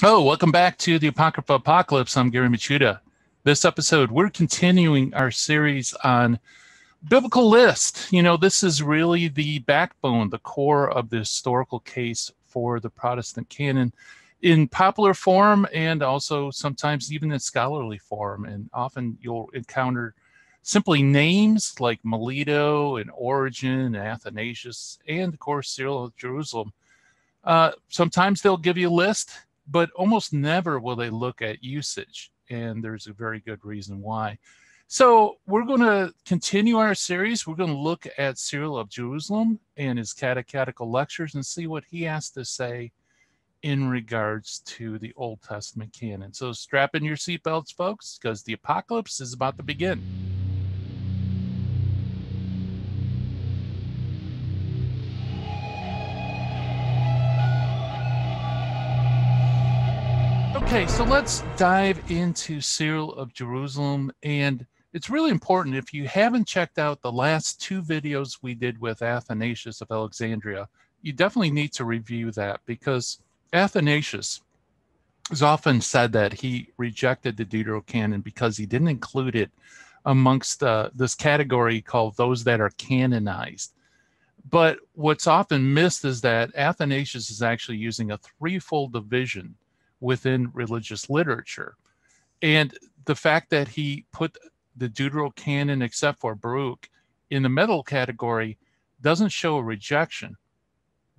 Oh, welcome back to the Apocrypha Apocalypse. I'm Gary Michuta. This episode, we're continuing our series on biblical list. You know, this is really the backbone, the core of the historical case for the Protestant canon in popular form and also sometimes even in scholarly form. And often you'll encounter simply names like Melito and Origen and Athanasius, and of course, Cyril of Jerusalem. Uh, sometimes they'll give you a list but almost never will they look at usage. And there's a very good reason why. So we're going to continue our series. We're going to look at Cyril of Jerusalem and his catechetical lectures and see what he has to say in regards to the Old Testament canon. So strap in your seatbelts, folks, because the apocalypse is about to begin. Okay, so let's dive into Cyril of Jerusalem. And it's really important if you haven't checked out the last two videos we did with Athanasius of Alexandria, you definitely need to review that because Athanasius has often said that he rejected the Deuterocanon because he didn't include it amongst uh, this category called those that are canonized. But what's often missed is that Athanasius is actually using a threefold division within religious literature. And the fact that he put the Deuterocanon, except for Baruch, in the middle category doesn't show a rejection,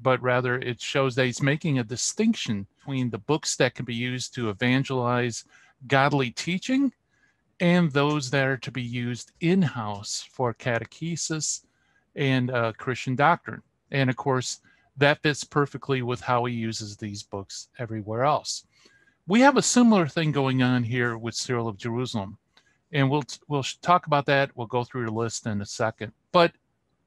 but rather it shows that he's making a distinction between the books that can be used to evangelize godly teaching and those that are to be used in house for catechesis and uh, Christian doctrine. And of course, that fits perfectly with how he uses these books everywhere else. We have a similar thing going on here with Cyril of Jerusalem, and we'll we'll talk about that. We'll go through the list in a second. But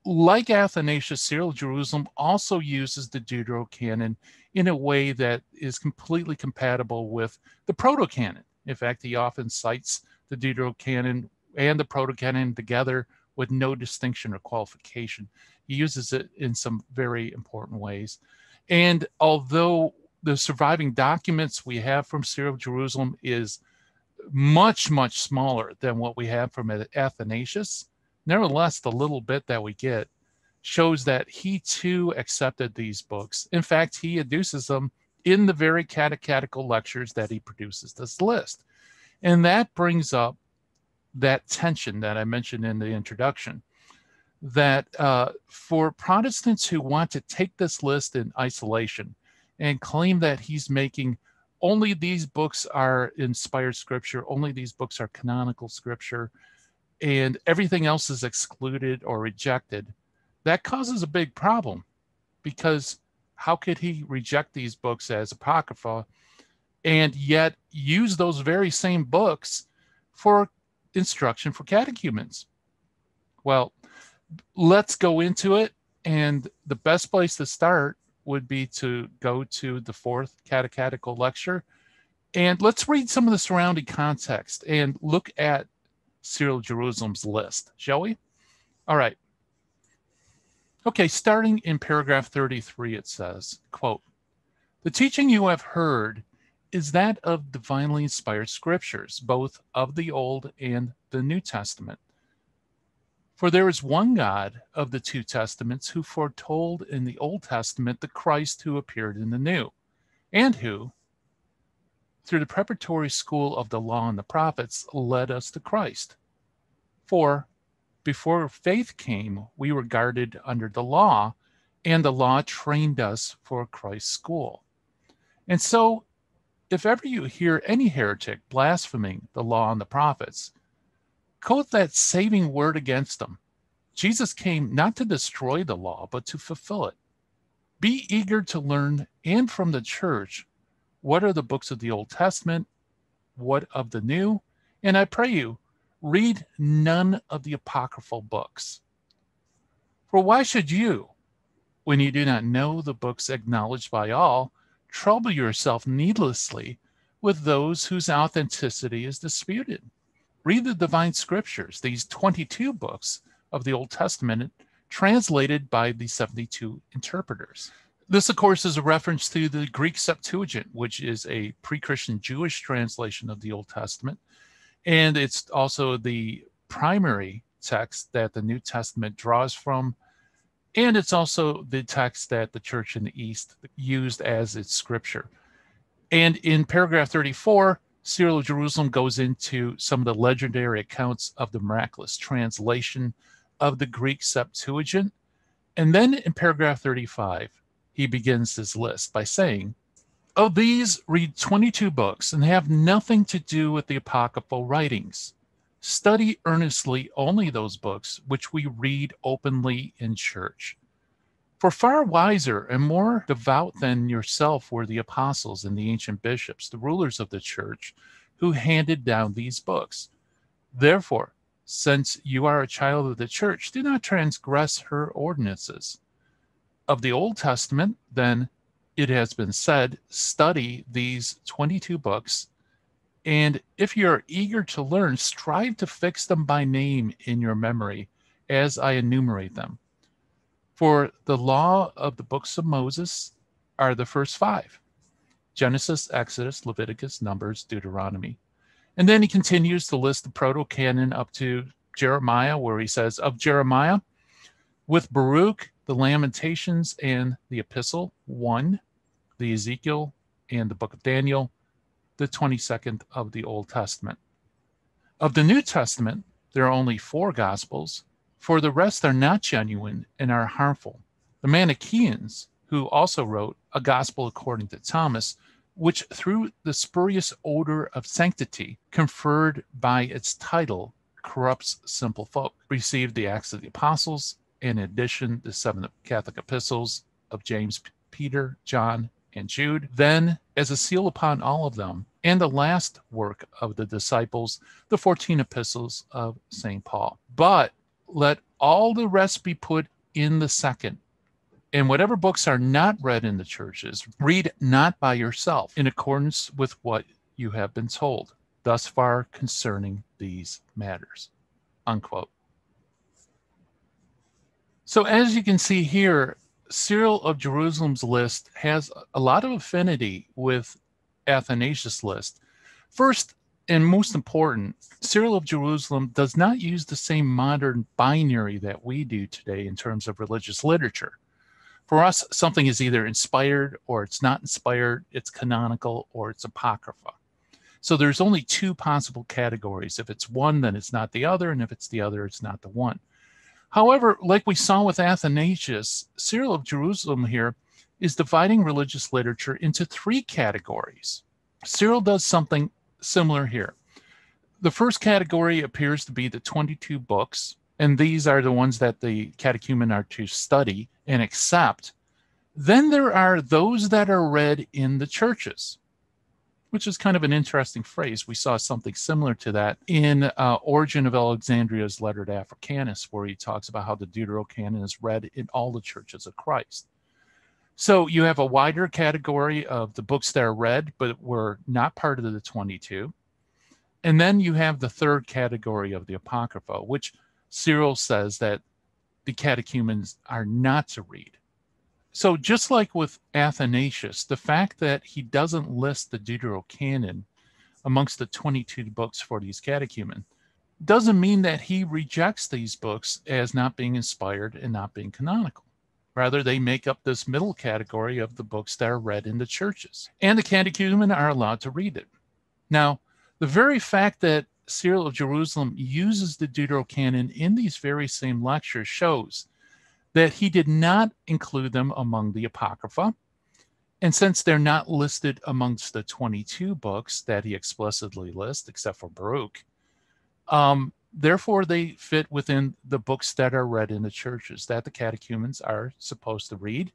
like Athanasius, Cyril of Jerusalem also uses the Deuterocanon in a way that is completely compatible with the Protocanon. In fact, he often cites the Deuterocanon and the Protocanon together with no distinction or qualification. He uses it in some very important ways. And although the surviving documents we have from Cyril of Jerusalem is much, much smaller than what we have from Athanasius, nevertheless, the little bit that we get shows that he too accepted these books. In fact, he adduces them in the very catechetical lectures that he produces this list. And that brings up that tension that I mentioned in the introduction that uh, for Protestants who want to take this list in isolation and claim that he's making only these books are inspired scripture, only these books are canonical scripture, and everything else is excluded or rejected, that causes a big problem because how could he reject these books as apocrypha and yet use those very same books for instruction for catechumens? Well, let's go into it. And the best place to start would be to go to the fourth catechetical lecture. And let's read some of the surrounding context and look at Cyril Jerusalem's list, shall we? All right. Okay, starting in paragraph 33, it says, quote, the teaching you have heard is that of divinely inspired scriptures, both of the Old and the New Testament. For there is one God of the two testaments who foretold in the Old Testament the Christ who appeared in the New, and who, through the preparatory school of the law and the prophets, led us to Christ. For before faith came, we were guarded under the law, and the law trained us for Christ's school. And so, if ever you hear any heretic blaspheming the law and the prophets, quote that saving word against them. Jesus came not to destroy the law, but to fulfill it. Be eager to learn and from the church what are the books of the Old Testament, what of the New, and I pray you, read none of the apocryphal books. For why should you, when you do not know the books acknowledged by all, trouble yourself needlessly with those whose authenticity is disputed? Read the divine scriptures, these 22 books of the Old Testament, translated by the 72 interpreters. This, of course, is a reference to the Greek Septuagint, which is a pre Christian Jewish translation of the Old Testament. And it's also the primary text that the New Testament draws from. And it's also the text that the church in the East used as its scripture. And in paragraph 34, Cyril of Jerusalem goes into some of the legendary accounts of the miraculous translation of the Greek Septuagint. And then in paragraph 35, he begins his list by saying, Of these, read 22 books and have nothing to do with the apocryphal writings. Study earnestly only those books which we read openly in church. For far wiser and more devout than yourself were the apostles and the ancient bishops, the rulers of the church, who handed down these books. Therefore, since you are a child of the church, do not transgress her ordinances. Of the Old Testament, then, it has been said, study these 22 books, and if you are eager to learn, strive to fix them by name in your memory as I enumerate them for the law of the books of Moses are the first five Genesis, Exodus, Leviticus, Numbers, Deuteronomy. And then he continues to list the proto canon up to Jeremiah, where he says, Of Jeremiah, with Baruch, the Lamentations, and the Epistle, one, the Ezekiel, and the book of Daniel, the 22nd of the Old Testament. Of the New Testament, there are only four Gospels, for the rest are not genuine and are harmful. The Manichaeans, who also wrote a gospel according to Thomas, which through the spurious odor of sanctity conferred by its title corrupts simple folk, received the Acts of the Apostles, in addition the seven Catholic epistles of James, Peter, John, and Jude, then as a seal upon all of them, and the last work of the disciples, the 14 epistles of St. Paul. But let all the rest be put in the second. And whatever books are not read in the churches, read not by yourself in accordance with what you have been told thus far concerning these matters. Unquote. So, as you can see here, Cyril of Jerusalem's list has a lot of affinity with Athanasius' list. First, and most important, Cyril of Jerusalem does not use the same modern binary that we do today in terms of religious literature. For us, something is either inspired or it's not inspired, it's canonical or it's apocrypha. So there's only two possible categories. If it's one, then it's not the other, and if it's the other, it's not the one. However, like we saw with Athanasius, Cyril of Jerusalem here is dividing religious literature into three categories. Cyril does something similar here. The first category appears to be the 22 books, and these are the ones that the catechumen are to study and accept. Then there are those that are read in the churches, which is kind of an interesting phrase. We saw something similar to that in uh, Origen of Alexandria's letter to Africanus, where he talks about how the Deuterocanon is read in all the churches of Christ. So you have a wider category of the books that are read, but were not part of the 22. And then you have the third category of the Apocrypha, which Cyril says that the catechumens are not to read. So just like with Athanasius, the fact that he doesn't list the Deuterocanon amongst the 22 books for these catechumen doesn't mean that he rejects these books as not being inspired and not being canonical. Rather, they make up this middle category of the books that are read in the churches, and the catechumen are allowed to read it. Now, the very fact that Cyril of Jerusalem uses the Deuterocanon in these very same lectures shows that he did not include them among the Apocrypha. And since they're not listed amongst the 22 books that he explicitly lists, except for Baruch, um, therefore they fit within the books that are read in the churches that the catechumens are supposed to read.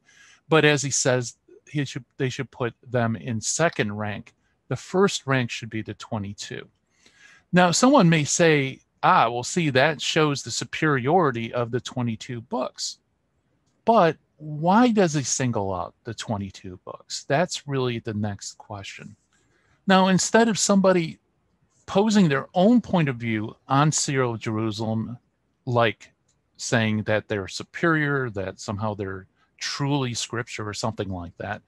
But as he says he should they should put them in second rank. The first rank should be the 22 now someone may say ah well see that shows the superiority of the 22 books but why does he single out the 22 books that's really the next question now instead of somebody posing their own point of view on Cyril Jerusalem, like saying that they're superior, that somehow they're truly scripture or something like that.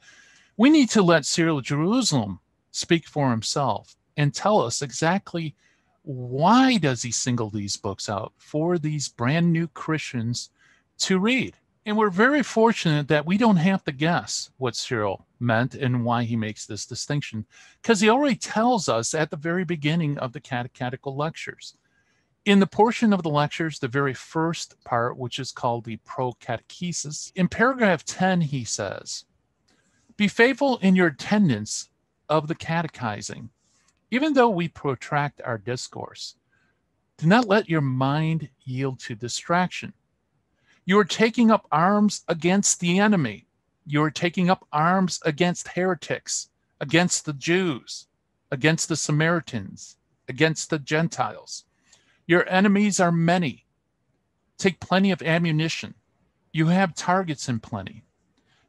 We need to let Cyril Jerusalem speak for himself and tell us exactly why does he single these books out for these brand new Christians to read. And we're very fortunate that we don't have to guess what Cyril meant and why he makes this distinction, because he already tells us at the very beginning of the catechetical lectures. In the portion of the lectures, the very first part, which is called the pro catechesis, in paragraph 10, he says, Be faithful in your attendance of the catechizing, even though we protract our discourse. Do not let your mind yield to distraction you are taking up arms against the enemy. You are taking up arms against heretics, against the Jews, against the Samaritans, against the Gentiles. Your enemies are many. Take plenty of ammunition. You have targets in plenty.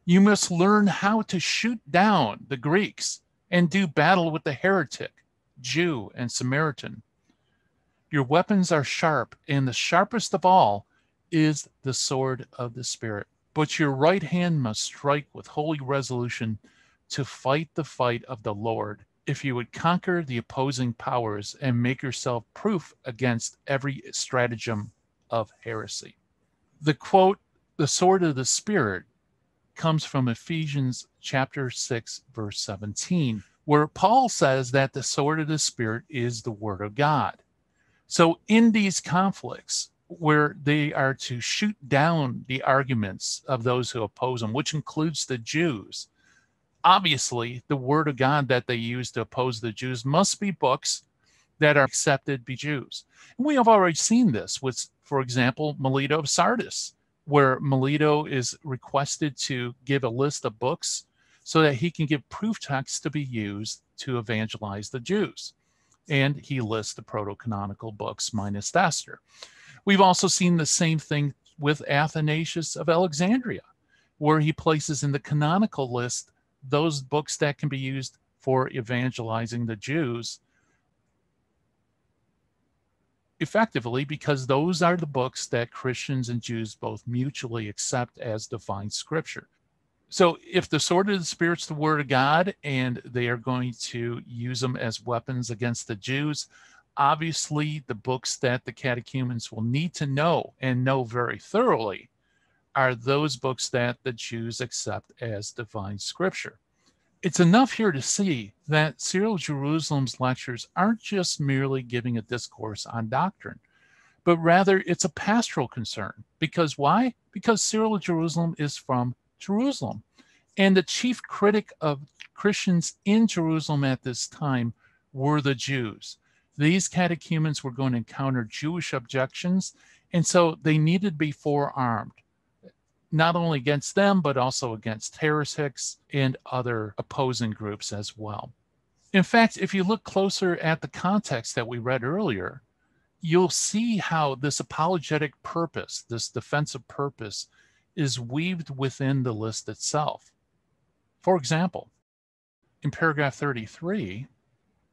You must learn how to shoot down the Greeks and do battle with the heretic, Jew, and Samaritan. Your weapons are sharp, and the sharpest of all is the sword of the Spirit. But your right hand must strike with holy resolution to fight the fight of the Lord, if you would conquer the opposing powers and make yourself proof against every stratagem of heresy. The quote, the sword of the Spirit, comes from Ephesians chapter 6, verse 17, where Paul says that the sword of the Spirit is the word of God. So in these conflicts, where they are to shoot down the arguments of those who oppose them, which includes the Jews. Obviously, the word of God that they use to oppose the Jews must be books that are accepted by Jews. And we have already seen this with, for example, Melito of Sardis, where Melito is requested to give a list of books so that he can give proof texts to be used to evangelize the Jews. And he lists the proto canonical books minus Esther. We've also seen the same thing with Athanasius of Alexandria, where he places in the canonical list those books that can be used for evangelizing the Jews effectively because those are the books that Christians and Jews both mutually accept as divine scripture. So if the sword of the spirit's the word of God and they are going to use them as weapons against the Jews, obviously the books that the catechumens will need to know and know very thoroughly are those books that the Jews accept as divine scripture. It's enough here to see that Cyril Jerusalem's lectures aren't just merely giving a discourse on doctrine, but rather it's a pastoral concern. Because why? Because Cyril Jerusalem is from Jerusalem. And the chief critic of Christians in Jerusalem at this time were the Jews. These catechumens were going to encounter Jewish objections, and so they needed to be forearmed, not only against them, but also against heretics and other opposing groups as well. In fact, if you look closer at the context that we read earlier, you'll see how this apologetic purpose, this defensive purpose, is weaved within the list itself. For example, in paragraph 33,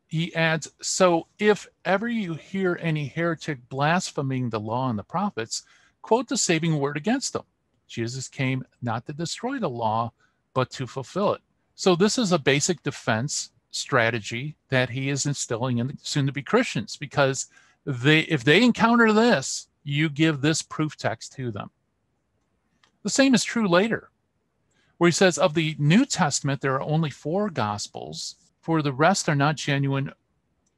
he adds, So if ever you hear any heretic blaspheming the law and the prophets, quote the saving word against them. Jesus came not to destroy the law, but to fulfill it. So this is a basic defense strategy that he is instilling in the soon to be Christians because they if they encounter this, you give this proof text to them. The same is true later, where he says of the New Testament there are only four gospels for the rest are not genuine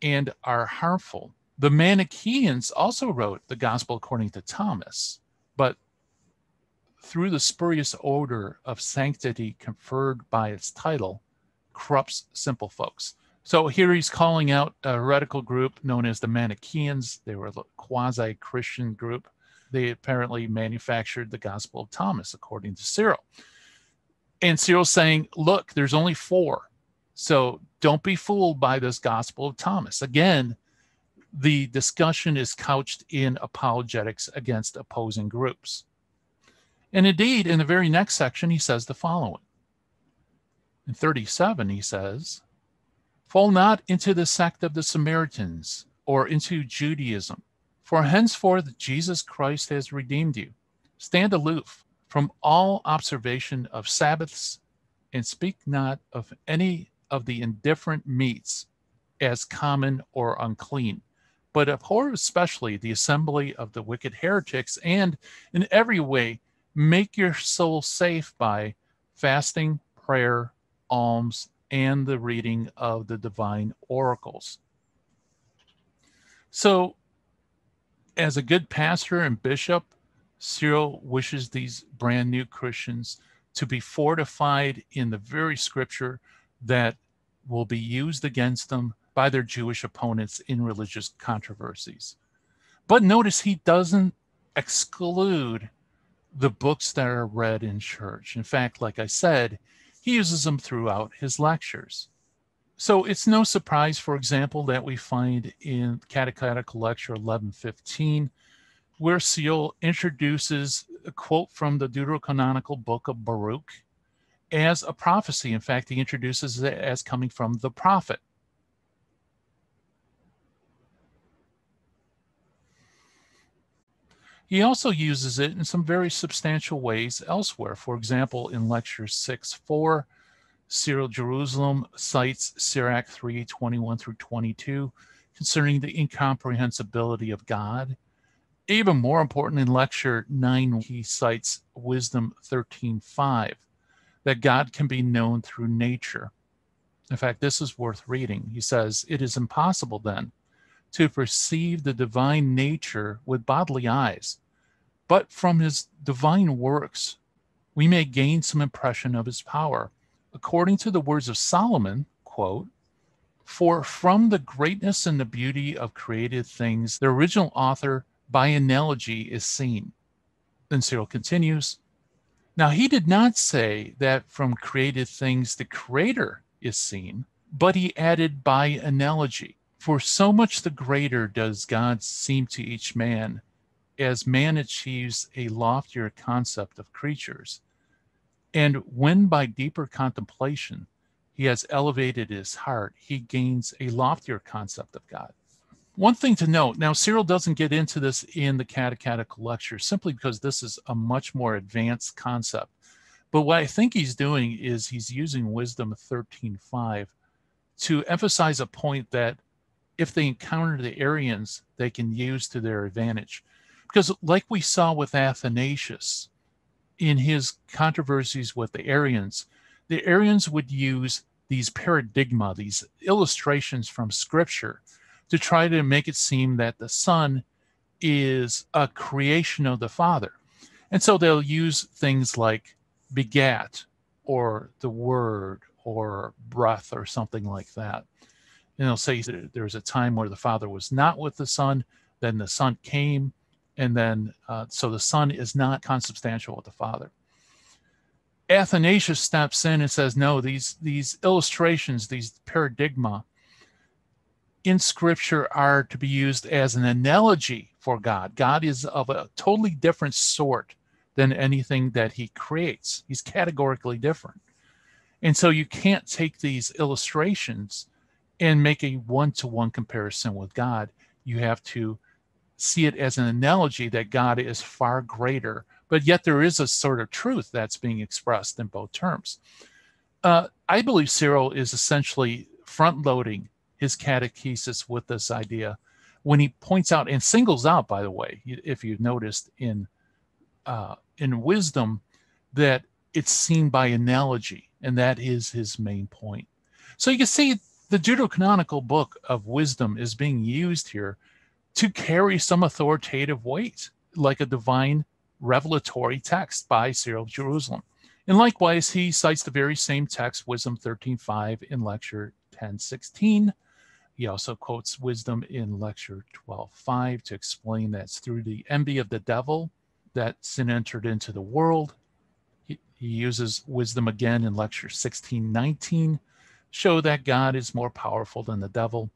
and are harmful. The Manichaeans also wrote the gospel according to Thomas, but through the spurious odor of sanctity conferred by its title, corrupts simple folks. So here he's calling out a heretical group known as the Manichaeans. They were a quasi Christian group. They apparently manufactured the Gospel of Thomas, according to Cyril. And Cyril's saying, look, there's only four. So don't be fooled by this Gospel of Thomas. Again, the discussion is couched in apologetics against opposing groups. And indeed, in the very next section, he says the following. In 37, he says, Fall not into the sect of the Samaritans or into Judaism, for henceforth Jesus Christ has redeemed you. Stand aloof from all observation of Sabbaths, and speak not of any of the indifferent meats as common or unclean, but abhor especially the assembly of the wicked heretics, and in every way make your soul safe by fasting, prayer, alms, and the reading of the divine oracles. So, as a good pastor and bishop, Cyril wishes these brand new Christians to be fortified in the very scripture that will be used against them by their Jewish opponents in religious controversies. But notice he doesn't exclude the books that are read in church. In fact, like I said, he uses them throughout his lectures. So it's no surprise, for example, that we find in Catechetical Lecture 1115, where Cyril introduces a quote from the Deuterocanonical book of Baruch as a prophecy. In fact, he introduces it as coming from the prophet. He also uses it in some very substantial ways elsewhere. For example, in Lecture 6 4, Cyril Jerusalem cites Sirach 3 21 through 22 concerning the incomprehensibility of God. Even more important, in Lecture 9, he cites Wisdom 13 5 that God can be known through nature. In fact, this is worth reading. He says, It is impossible then to perceive the divine nature with bodily eyes, but from his divine works we may gain some impression of his power. According to the words of Solomon, quote, for from the greatness and the beauty of created things, the original author by analogy is seen. Then Cyril continues. Now, he did not say that from created things the creator is seen, but he added by analogy. For so much the greater does God seem to each man as man achieves a loftier concept of creatures. And when by deeper contemplation he has elevated his heart, he gains a loftier concept of God. One thing to note now, Cyril doesn't get into this in the catechetical lecture simply because this is a much more advanced concept. But what I think he's doing is he's using Wisdom 13.5 to emphasize a point that if they encounter the Arians, they can use to their advantage. Because, like we saw with Athanasius in his controversies with the Arians, the Arians would use these paradigma, these illustrations from scripture, to try to make it seem that the Son is a creation of the Father. And so they'll use things like begat or the word or breath or something like that and they'll say there was a time where the father was not with the son then the son came and then uh, so the son is not consubstantial with the father. Athanasius steps in and says no these these illustrations these paradigma in scripture are to be used as an analogy for god. God is of a totally different sort than anything that he creates. He's categorically different. And so you can't take these illustrations and make a one to one comparison with God. You have to see it as an analogy that God is far greater, but yet there is a sort of truth that's being expressed in both terms. Uh, I believe Cyril is essentially front loading his catechesis with this idea when he points out and singles out, by the way, if you've noticed in uh, in wisdom, that it's seen by analogy, and that is his main point. So you can see the Deuterocanonical book of wisdom is being used here to carry some authoritative weight, like a divine revelatory text by Cyril of Jerusalem. And likewise, he cites the very same text, Wisdom 13.5, in lecture 10.16. He also quotes wisdom in lecture 12.5 to explain that through the envy of the devil that sin entered into the world. He, he uses wisdom again in lecture 16.19 show that God is more powerful than the devil.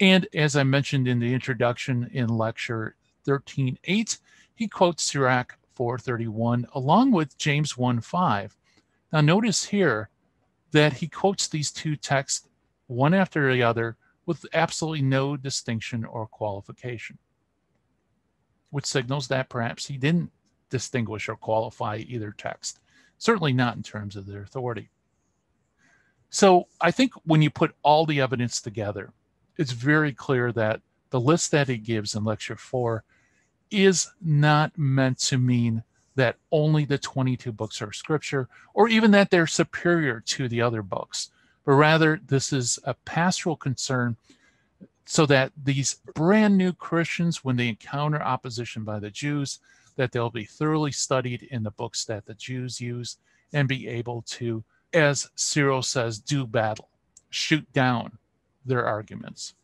And as I mentioned in the introduction in lecture 13.8, he quotes Sirach 431 along with James 1.5. Now notice here that he quotes these two texts one after the other with absolutely no distinction or qualification, which signals that perhaps he didn't distinguish or qualify either text, certainly not in terms of their authority. So I think when you put all the evidence together, it's very clear that the list that he gives in lecture four is not meant to mean that only the 22 books are scripture or even that they're superior to the other books, but rather this is a pastoral concern so that these brand new Christians, when they encounter opposition by the Jews, that they'll be thoroughly studied in the books that the Jews use and be able to, as Cyril says, do battle, shoot down their arguments.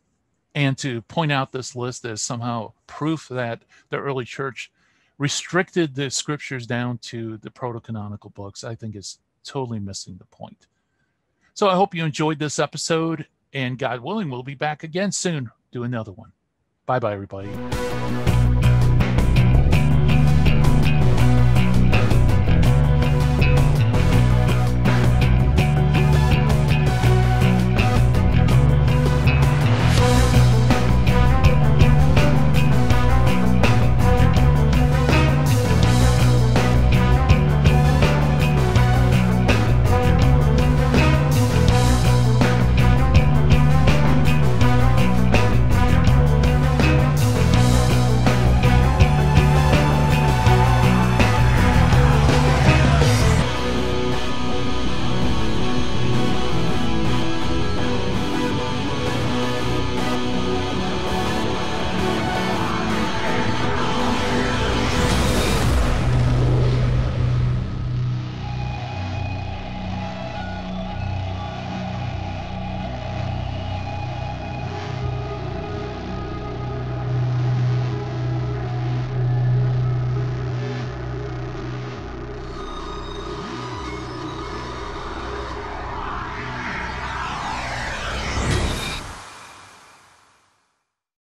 And to point out this list as somehow proof that the early church restricted the scriptures down to the proto-canonical books, I think is totally missing the point. So I hope you enjoyed this episode and God willing, we'll be back again soon. Do another one. Bye bye, everybody.